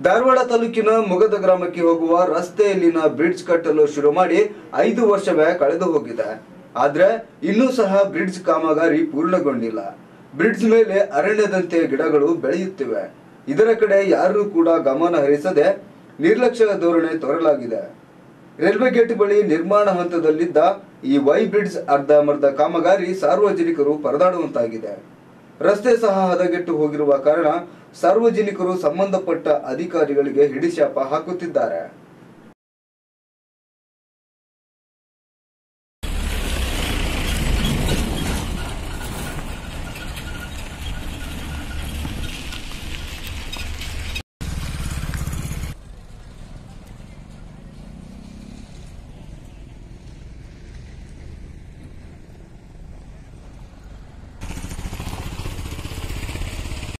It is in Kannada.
ಧಾರವಾಡ ತಾಲೂಕಿನ ಮುಗದ ಗ್ರಾಮಕ್ಕೆ ಹೋಗುವ ರಸ್ತೆಯಲ್ಲಿನ ಬ್ರಿಡ್ಜ್ ಕಟ್ಟಲು ಶುರು ಮಾಡಿ ಐದು ವರ್ಷವೇ ಕಳೆದು ಹೋಗಿದೆ. ಆದ್ರೆ ಇನ್ನೂ ಸಹ ಬ್ರಿಡ್ಜ್ ಕಾಮಗಾರಿ ಪೂರ್ಣಗೊಂಡಿಲ್ಲ. ಬ್ರಿಡ್ಜ್ ಮೇಲೆ ಅರಣ್ಯದಂತೆ ಗಿಡಗಳು ಬೆಳೆಯುತ್ತಿವೆ. ಇದರ ಕಡೆ ಯಾರೂ ಕೂಡ ಗಮನ ಹರಿಸದೆ ನಿರ್ಲಕ್ಷ್ಯ ಧೋರಣೆ ತೋರಲಾಗಿದೆ. ರೈಲ್ವೆ ಗೇಟ್ ಬಳಿ ನಿರ್ಮಾಣ ಹಂತದಲ್ಲಿದ್ದ ಈ ವೈ ಬ್ರಿಡ್ಜ್ ಅರ್ಧಮರ್ಧ ಕಾಮಗಾರಿ ಸಾರ್ವಜನಿಕರು ಪರದಾಡುವಂತಾಗಿದೆ. ರಸ್ತೆ ಸಹ ಹದಗೆಟ್ಟು ಹೋಗಿರುವ ಕಾರಣ ಸಾರ್ವಜನಿಕರು ಸಂಬಂಧಪಟ್ಟ ಅಧಿಕಾರಿಗಳಿಗೆ ಹಿಡಿಶಾಪ ಹಾಕುತ್ತಿದ್ದಾರೆ.